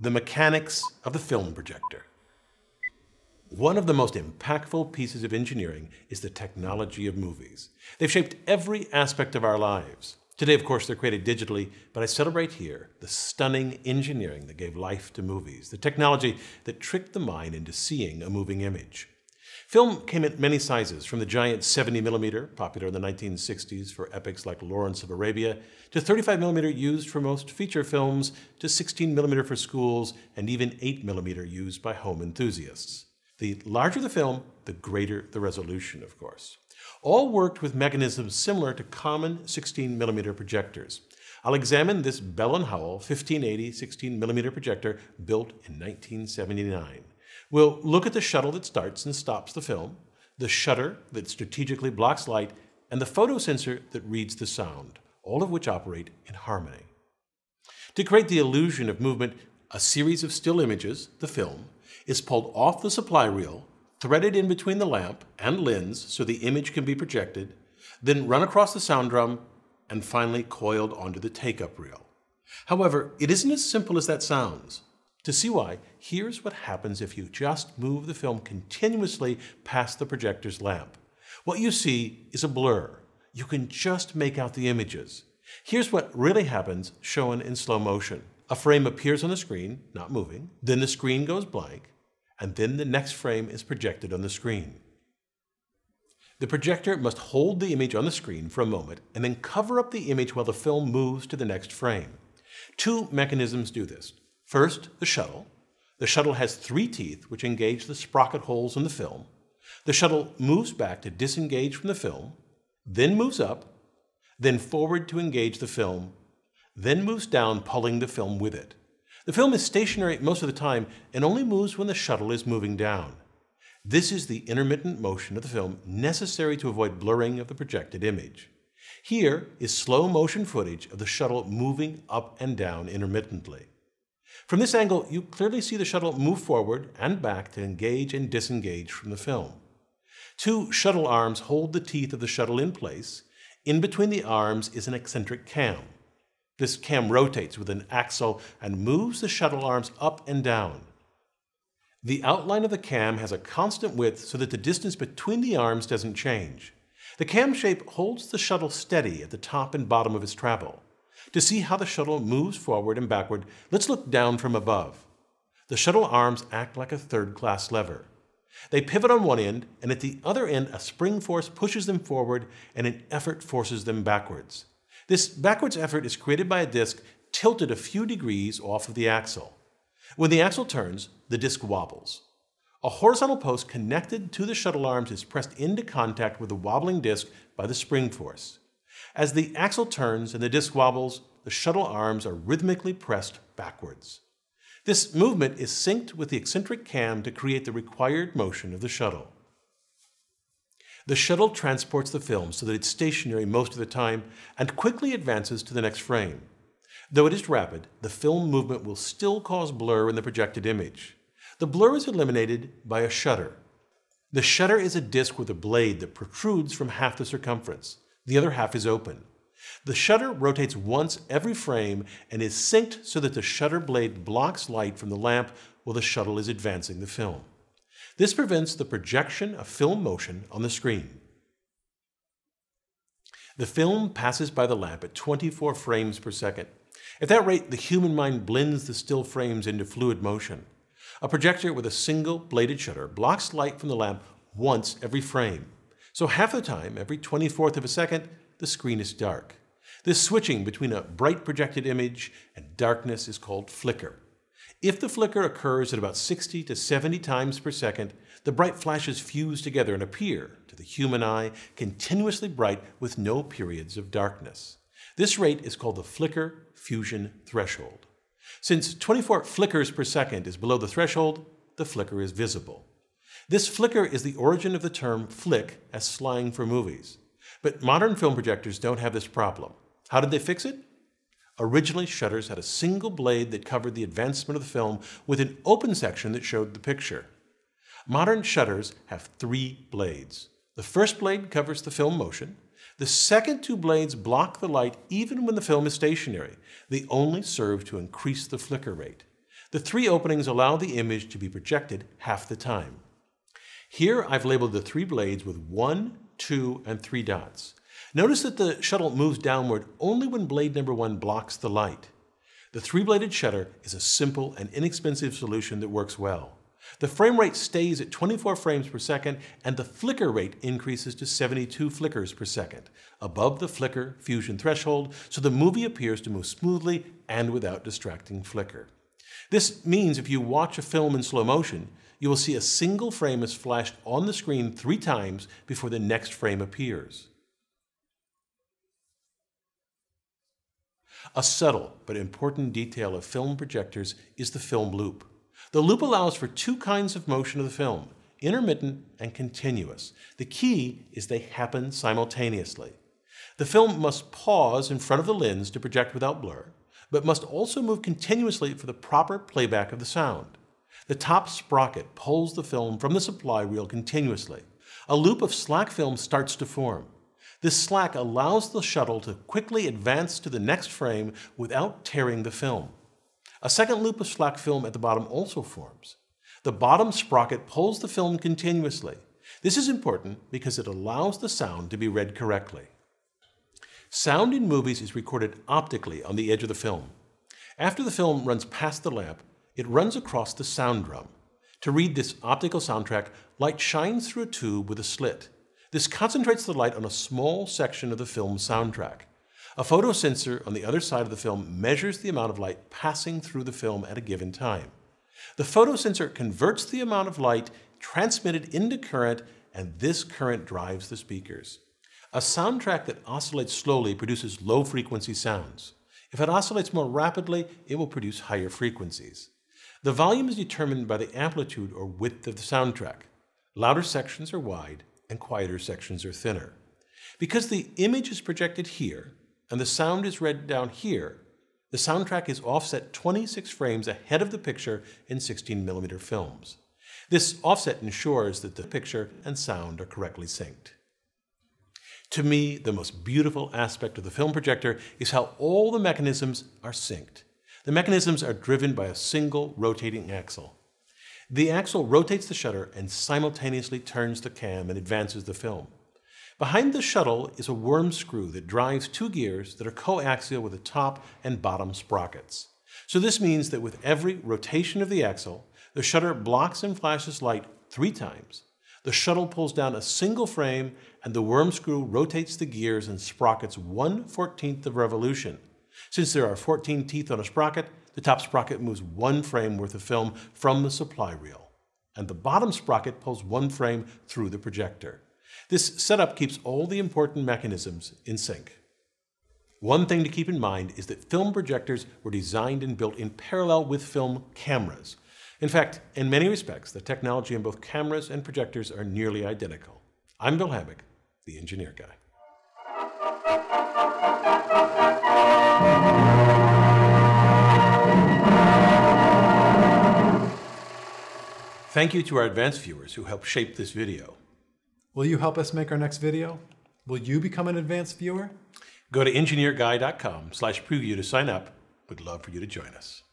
the mechanics of the film projector. One of the most impactful pieces of engineering is the technology of movies. They've shaped every aspect of our lives. Today, of course, they're created digitally, but I celebrate here the stunning engineering that gave life to movies, the technology that tricked the mind into seeing a moving image. Film came in many sizes, from the giant 70mm, popular in the 1960s for epics like Lawrence of Arabia, to 35mm used for most feature films, to 16mm for schools, and even 8mm used by home enthusiasts. The larger the film, the greater the resolution, of course. All worked with mechanisms similar to common 16mm projectors. I'll examine this Bell & Howell 1580 16mm projector built in 1979. We'll look at the shuttle that starts and stops the film, the shutter that strategically blocks light, and the photosensor that reads the sound, all of which operate in harmony. To create the illusion of movement, a series of still images, the film, is pulled off the supply reel, threaded in between the lamp and lens so the image can be projected, then run across the sound drum, and finally coiled onto the take-up reel. However, it isn't as simple as that sounds. To see why, here's what happens if you just move the film continuously past the projector's lamp. What you see is a blur. You can just make out the images. Here's what really happens shown in slow motion. A frame appears on the screen, not moving, then the screen goes blank, and then the next frame is projected on the screen. The projector must hold the image on the screen for a moment and then cover up the image while the film moves to the next frame. Two mechanisms do this. First, the shuttle. The shuttle has three teeth which engage the sprocket holes in the film. The shuttle moves back to disengage from the film, then moves up, then forward to engage the film, then moves down, pulling the film with it. The film is stationary most of the time and only moves when the shuttle is moving down. This is the intermittent motion of the film necessary to avoid blurring of the projected image. Here is slow motion footage of the shuttle moving up and down intermittently. From this angle, you clearly see the shuttle move forward and back to engage and disengage from the film. Two shuttle arms hold the teeth of the shuttle in place. In between the arms is an eccentric cam. This cam rotates with an axle and moves the shuttle arms up and down. The outline of the cam has a constant width so that the distance between the arms doesn't change. The cam shape holds the shuttle steady at the top and bottom of its travel. To see how the shuttle moves forward and backward, let's look down from above. The shuttle arms act like a third-class lever. They pivot on one end, and at the other end, a spring force pushes them forward and an effort forces them backwards. This backwards effort is created by a disc tilted a few degrees off of the axle. When the axle turns, the disc wobbles. A horizontal post connected to the shuttle arms is pressed into contact with the wobbling disc by the spring force. As the axle turns and the disc wobbles, the shuttle arms are rhythmically pressed backwards. This movement is synced with the eccentric cam to create the required motion of the shuttle. The shuttle transports the film so that it's stationary most of the time and quickly advances to the next frame. Though it is rapid, the film movement will still cause blur in the projected image. The blur is eliminated by a shutter. The shutter is a disc with a blade that protrudes from half the circumference. The other half is open. The shutter rotates once every frame and is synced so that the shutter blade blocks light from the lamp while the shuttle is advancing the film. This prevents the projection of film motion on the screen. The film passes by the lamp at 24 frames per second. At that rate, the human mind blends the still frames into fluid motion. A projector with a single bladed shutter blocks light from the lamp once every frame. So half the time, every 24th of a second, the screen is dark. This switching between a bright projected image and darkness is called flicker. If the flicker occurs at about 60 to 70 times per second, the bright flashes fuse together and appear, to the human eye, continuously bright with no periods of darkness. This rate is called the flicker fusion threshold. Since 24 flickers per second is below the threshold, the flicker is visible. This flicker is the origin of the term flick as slang for movies. But modern film projectors don't have this problem. How did they fix it? Originally, shutters had a single blade that covered the advancement of the film with an open section that showed the picture. Modern shutters have three blades. The first blade covers the film motion. The second two blades block the light even when the film is stationary. They only serve to increase the flicker rate. The three openings allow the image to be projected half the time. Here I've labeled the three blades with one, two, and three dots. Notice that the shuttle moves downward only when blade number one blocks the light. The three-bladed shutter is a simple and inexpensive solution that works well. The frame rate stays at 24 frames per second and the flicker rate increases to 72 flickers per second, above the flicker fusion threshold, so the movie appears to move smoothly and without distracting flicker. This means if you watch a film in slow motion, you will see a single frame is flashed on the screen three times before the next frame appears. A subtle but important detail of film projectors is the film loop. The loop allows for two kinds of motion of the film, intermittent and continuous. The key is they happen simultaneously. The film must pause in front of the lens to project without blur, but must also move continuously for the proper playback of the sound. The top sprocket pulls the film from the supply reel continuously. A loop of slack film starts to form. This slack allows the shuttle to quickly advance to the next frame without tearing the film. A second loop of slack film at the bottom also forms. The bottom sprocket pulls the film continuously. This is important because it allows the sound to be read correctly. Sound in movies is recorded optically on the edge of the film. After the film runs past the lamp, it runs across the sound drum. To read this optical soundtrack, light shines through a tube with a slit. This concentrates the light on a small section of the film soundtrack. A photosensor on the other side of the film measures the amount of light passing through the film at a given time. The photosensor converts the amount of light transmitted into current, and this current drives the speakers. A soundtrack that oscillates slowly produces low frequency sounds. If it oscillates more rapidly, it will produce higher frequencies. The volume is determined by the amplitude or width of the soundtrack. Louder sections are wide, and quieter sections are thinner. Because the image is projected here and the sound is read down here, the soundtrack is offset 26 frames ahead of the picture in 16 millimeter films. This offset ensures that the picture and sound are correctly synced. To me, the most beautiful aspect of the film projector is how all the mechanisms are synced. The mechanisms are driven by a single rotating axle. The axle rotates the shutter and simultaneously turns the cam and advances the film. Behind the shuttle is a worm screw that drives two gears that are coaxial with the top and bottom sprockets. So this means that with every rotation of the axle, the shutter blocks and flashes light three times. The shuttle pulls down a single frame and the worm screw rotates the gears and sprockets 1 14th of revolution. Since there are 14 teeth on a sprocket, the top sprocket moves one frame worth of film from the supply reel, and the bottom sprocket pulls one frame through the projector. This setup keeps all the important mechanisms in sync. One thing to keep in mind is that film projectors were designed and built in parallel with film cameras. In fact, in many respects, the technology in both cameras and projectors are nearly identical. I'm Bill Hammack, the engineer guy. Thank you to our advanced viewers who helped shape this video. Will you help us make our next video? Will you become an advanced viewer? Go to engineerguy.com slash preview to sign up. We'd love for you to join us.